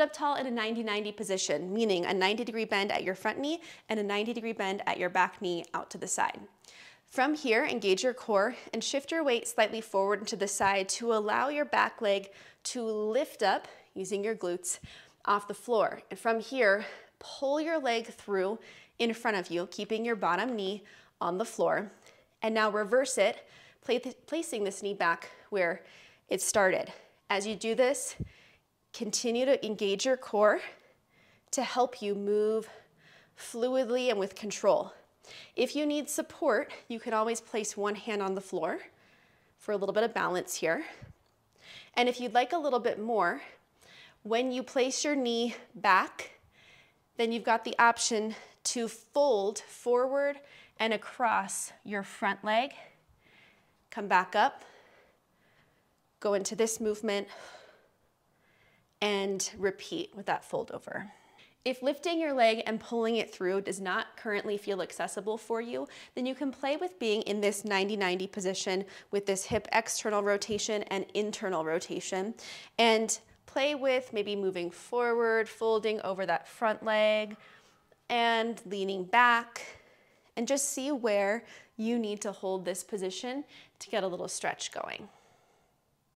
Sit up tall in a 90-90 position, meaning a 90 degree bend at your front knee and a 90 degree bend at your back knee out to the side. From here, engage your core and shift your weight slightly forward and to the side to allow your back leg to lift up using your glutes off the floor. And from here, pull your leg through in front of you, keeping your bottom knee on the floor. And now reverse it, placing this knee back where it started. As you do this, continue to engage your core to help you move fluidly and with control. If you need support, you can always place one hand on the floor for a little bit of balance here. And if you'd like a little bit more, when you place your knee back, then you've got the option to fold forward and across your front leg. Come back up, go into this movement, and repeat with that fold over. If lifting your leg and pulling it through does not currently feel accessible for you, then you can play with being in this 90-90 position with this hip external rotation and internal rotation. And play with maybe moving forward, folding over that front leg, and leaning back, and just see where you need to hold this position to get a little stretch going.